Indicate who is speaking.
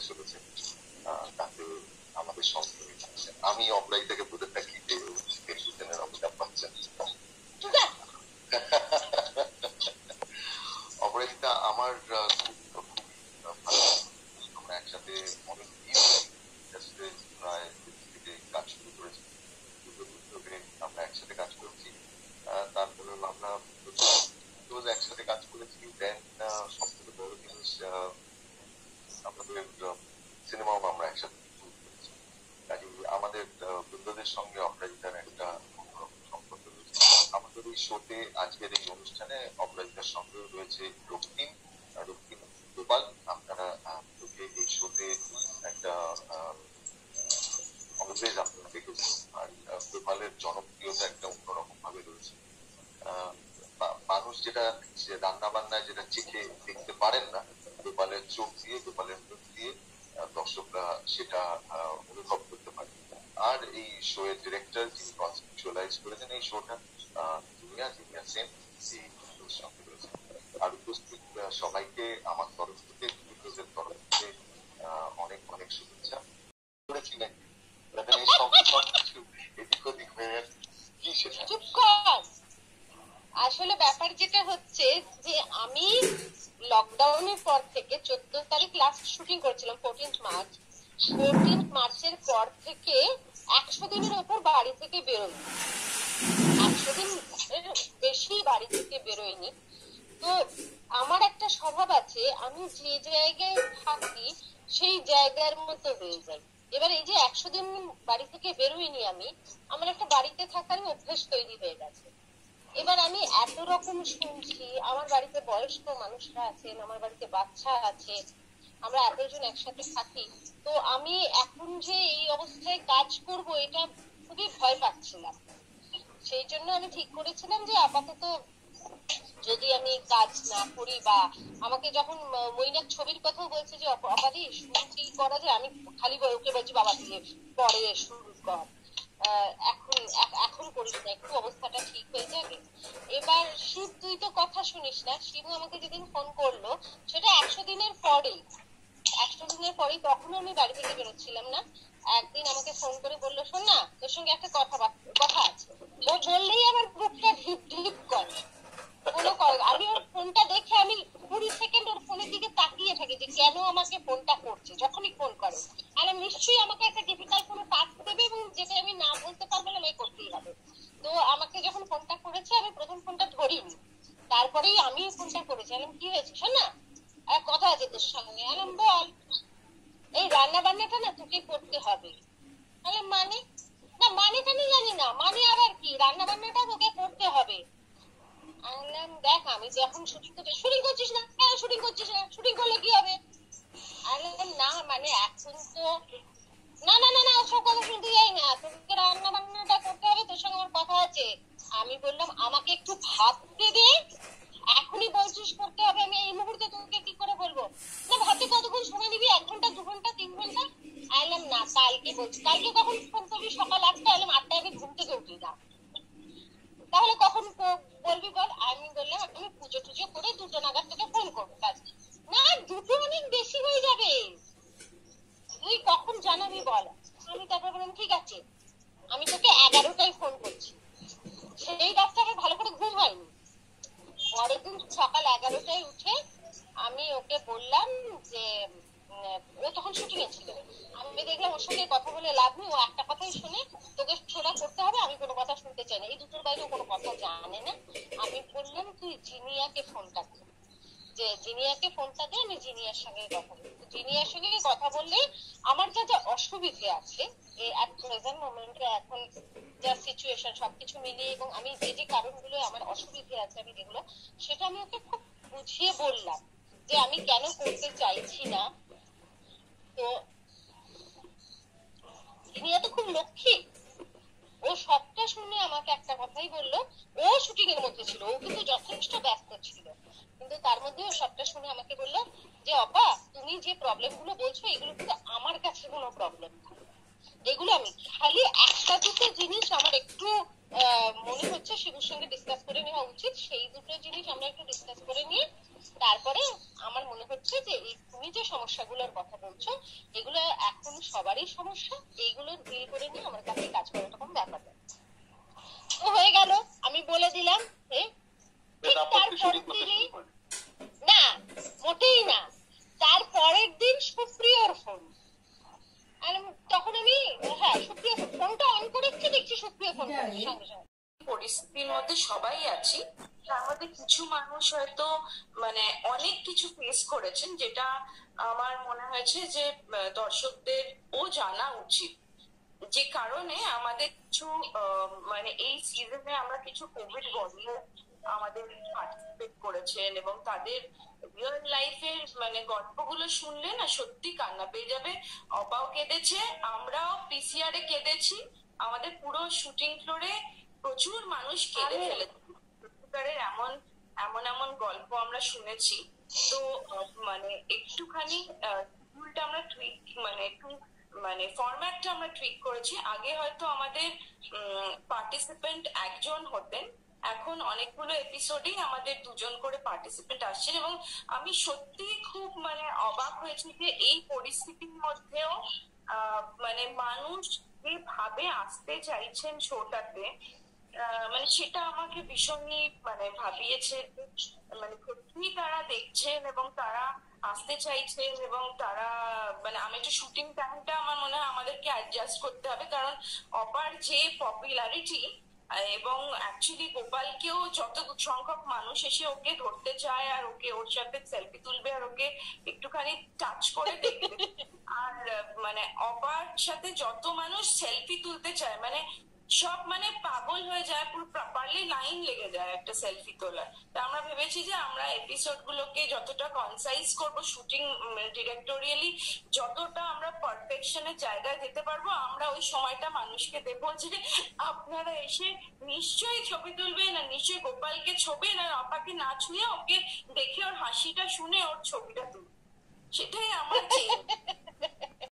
Speaker 1: চলেছে তাতে আমাদের সঙ্গে আমি আমি থেকে বলে থাকি অমিতাভ পাচ্ছেন অপরাজিতা আমার খুব খুব ভালো আমরা একসাথে অনেক দিন ইন্ডাস্ট্রিতে প্রায় থেকে কাজ শুরু করেছি উদ্যোগে আমরা একসাথে কাজ করেছি তারপরে আমরা রোজ একসাথে কাজ করেছি দেন সব থেকে বড় জিনিস আমাদের সিনেমাও আমরা একসাথে করেছি কাজে আমাদের বন্ধুদের সঙ্গে অপরাজিতার একটা সম্পর্ক রয়েছে আমাদের এই শোতে অনুষ্ঠানে অপরাজিতার সঙ্গে রয়েছে রক্তিম রক্তিম গোপাল, আপনারা তোকে এই শোতে একটা অলওয়েজ আপনারা দেখেছেন। আর গোপালের জনপ্রিয়তা একটা অন্যরকম ভাবে রয়েছে মানুষ যেটা রান্না বান্নায় যেটা চেখে দেখতে পারেন না, গোপালের চোখ দিয়ে, গোপালের মুখ দিয়ে দর্শকরা সেটা অনুভব করতে পারে আর এই শো এর ডিরেক্টর যিনি কনসেপচুয়ালাইজ করেছেন এই শোটা জুনিয়া জুনিয়া সেন এই সঙ্গে রয়েছে আর উপস্থিত সবাইকে আমার তরফ থেকে বিকোজের তরফ থেকে অনেক অনেক শুভেচ্ছা করেছিলেন এই সব কিছু এদিক ওদিক হয়ে কি সেটা
Speaker 2: ব্যাপার যেটা হচ্ছে যে আমি লকডাউনের পর থেকে চোদ্দ তারিখ লাস্ট শুটিং করছিলাম ফোরটিন্থ মার্চ ফোরটিন্থ মার্চের পর থেকে একশো দিনের ওপর বাড়ি থেকে বেরোয়নি একশো দিন বেশি বাড়ি থেকে বেরোয়নি তো আমার একটা স্বভাব আছে, আমি যে জায়গায় থাকি সেই জায়গার মতো হয়ে যাই। এবার এই যে একশো দিন বাড়ি থেকে বেরোইনি আমি, আমার একটা বাড়িতে থাকার অভ্যেস তৈরি হয়ে গেছে। এবার আমি এত রকম শুনছি, আমার বাড়িতে বয়স্ক মানুষরা আছেন, আমার বাড়িতে বাচ্চা আছে, আমরা এতজন একসাথে থাকি। তো আমি এখন যে এই অবস্থায় কাজ করব, এটা খুবই ভয় পাচ্ছিলাম। সেই জন্য আমি ঠিক করেছিলাম যে আপাতত যদি আমি কাজ না করি বা আমাকে যখন মইনাক ছবির কথাও বলছে যে অপাদি, শুরু কি করা যায়? আমি খালি ওকে বলছি, বাবা, দিয়ে পরে শুরু কর। এখন এখন করিস না, একটু অবস্থাটা ঠিক হয়ে যাবে এবার শিব তুই তো কথা শুনিস না। শিবু আমাকে যেদিন ফোন করল, সেটা একশো দিনের পরেই, একশো দিনের পরেই তখনও আমি বাড়ি থেকে বেরোচ্ছিলাম না। একদিন আমাকে ফোন করে বলল, শোন না, তোর সঙ্গে একটা কথা কথা আছে। ও বললেই আমার বুকটা ঢিপ ঢিপ করে। কোনো আমি ওর ফোনটা দেখে আমি কুড়ি সেকেন্ড ওর ফোনের দিকে তাকিয়ে থাকি যে কেন আমাকে ফোনটা করছে, যখনই ফোন করে। আর নিশ্চয়ই আমাকে একটা ডিফিকাল্ট কোনো টাস্ক দেবে যেটা আমি না বলতে পারব না করতেই হবে। তো আমাকে যখন ফোনটা করেছে, আমি প্রথম ফোনটা ধরিনি। তারপরেই আমি ফোনটা করেছি আলাম কি হয়েছে? শোন আর কথা আছে তোর সঙ্গে। আলাম বল, এই রান্না বান্নাটা না তোকে করতে হবে। আলাম মানে? না মানে টানি জানি না। মানে আবার কি? রান্না বান্নাটা তোকে করতে হবে। আনলাম দেখ, আমি তো এখন শুটিং করছি শুটিং করছিস না কেন শুটিং করছিস না শুটিং করলে কি হবে আনলাম না মানে এখন তো না না না না ওসব কথা শুনতে যাই না তোকে রান্না বান্নাটা করতে হবে তোর সঙ্গে আমার কথা আছে আমি বললাম আমাকে একটু ভাবতে এখনই বলছিস করতে হবে, আমি এই মুহূর্তে তোকে কি করে বলব? না ভাবতে কতক্ষণ সময় নিবি, এক ঘণ্টা, দু ঘণ্টা, তিন ঘণ্টা? আইলাম না, কালকে বলছি। কালকে কখন ফোন করবি? সকাল আটটা এলাম আটটায় আমি ঘুম থেকে উঠি না তাহলে কখন বলবি বল আমি বললাম আমি পুজো টুজো করে দুটো নাগাদ তোকে ফোন করব কাজ না দুটো অনেক বেশি হয়ে যাবে তুই কখন জানাবি বল আমি তারপর বললাম ঠিক আছে আমি তোকে এগারোটায় ফোন করছি সেই রাতটা আমার ভালো করে ঘুম হয়নি পরের দিন সকাল এগারোটায় উঠে আমি ওকে বললাম যে ও তখন শুটিং এ ছিল আমি দেখলাম ওর সঙ্গে কথা বলে লাভ নেই ও একটা কথাই শুনে তোকে সোনা করতে হবে আমি কোনো কথা শুনতে চাই না। এই দুটোর বাইরে কোনো কথা জানে না। আমি বললাম তুই জিনিয়াকে ফোনটা দে। যে জিনিয়াকে ফোনটা দে, আমি জিনিয়ার সঙ্গে কথা বলব। জিনিয়ার সঙ্গে কথা বললে আমার যা যা অসুবিধে আছে এট প্রেজেন্ট মোমেন্টে এখন যা সিচুয়েশন সবকিছু মিলিয়ে এবং আমি যে যে কারণগুলো আমার অসুবিধে আছে আমি যেগুলো, সেটা আমি ওকে খুব বুঝিয়ে বললাম যে আমি কেন করতে চাইছি না। তো জিনিয়া তো খুব লক্ষ্মী ও সবটা শুনে আমাকে একটা কথাই বলল ও শুটিং এর মধ্যে ছিল ও কিন্তু যথেষ্ট ব্যস্ত ছিল কিন্তু তার মধ্যে ও সবটা শুনে আমাকে বলল যে প্রবলেমগুলো বলছো এগুলো কিন্তু আমার কাছে কোনো প্রবলেম এগুলো আমি খালি একটা দুটো জিনিস আমার একটু মনে হচ্ছে শিবুর সঙ্গে ডিসকাস করে নেওয়া উচিত। সেই দুটো জিনিস আমরা একটু ডিসকাস করে নিয়ে তারপরে আমার মনে হচ্ছে যে এই তুমি যে সমস্যাগুলোর কথা বলছো এগুলো এখন সবারই সমস্যা। এইগুলো ডিল করে নিয়ে আমার কাছে কাজ করাটা কোনো ব্যাপার না। তো হয়ে গেল আমি বলে দিলাম ঠিক তারপর
Speaker 1: করে।
Speaker 2: না মোটেই না তার পরের দিন সুপ্রিয়র ফোন আর তখন আমি হ্যাঁ সুপ্রিয় ফোনটা অন করেছি দেখছি সুপ্রিয় ফোন করছে সঙ্গে সঙ্গে
Speaker 3: পরিস্থিতির মধ্যে সবাই আছি তার মধ্যে কিছু মানুষ হয়তো মানে অনেক কিছু ফেস করেছেন যেটা আমার মনে হয়েছে যে দর্শকদের ও জানা উচিত। যে কারণে আমাদের কিছু মানে এই সিজনে আমরা কিছু কোভিড ওয়ারিয়ার আমাদের পার্টিসিপেট করেছেন এবং তাদের রিয়েল লাইফের মানে গল্পগুলো শুনলে না সত্যি কান্না পেয়ে যাবে। অপাও কেঁদেছে আমরাও পিসিআর এ কেঁদেছি। আমাদের পুরো শুটিং ফ্লোরে প্রচুর মানুষ কেঁদে। ফেলেছে। এমন আমরা শুনেছি। তো মানে একটুখানি রুলটা আমরা মানে একটু মানে ফরম্যাটটা আমরা করেছি। আগে হয়তো আমাদের পার্টিসিপেন্ট একজন হতেন। এখন অনেকগুলো এপিসোডেই আমাদের দুজন করে পার্টিসিপেন্ট আসছেন এবং আমি সত্যি খুব মানে অবাক হয়েছি যে এই পরিস্থিতির মধ্যেও মানে মানুষ যেভাবে আসতে চাইছেন শোটাতে মানে সেটা আমাকে ভীষণই মানে ভাবিয়েছে মানে সত্যি তারা দেখছেন এবং তারা আসতে চাইছেন এবং তারা মানে আমি একটু শুটিং টাইমটা আমার মনে হয় আমাদেরকে অ্যাডজাস্ট করতে হবে কারণ অপার যে পপুলারিটি এবং অ্যাকচুয়ালি গোপালকেও যত সংখ্যক মানুষ এসে ওকে ধরতে চায় আর ওকে ওর সাথে সেলফি তুলবে আর ওকে একটুখানি টাচ করে দেখবে। আর মানে অপার সাথে যত মানুষ সেলফি তুলতে চায় মানে সব মানে পাগল হয়ে যায় পুরো প্রপারলি লাইন লেগে যায় একটা সেলফি তোলার। তা আমরা ভেবেছি যে আমরা এপিসোড গুলোকে যতটা কনসাইজ করব শুটিং ডিরেক্টোরিয়ালি যতটা আমরা পারফেকশনের জায়গায় যেতে পারব আমরা ওই সময়টা মানুষকে দেবো যে আপনারা এসে নিশ্চয়ই ছবি তুলবেন আর নিশ্চয়ই গোপালকে ছবি আর অপাকে না ছুঁয়ে ওকে দেখে ওর হাসিটা শুনে ওর ছবিটা তুলবে সেটাই আমার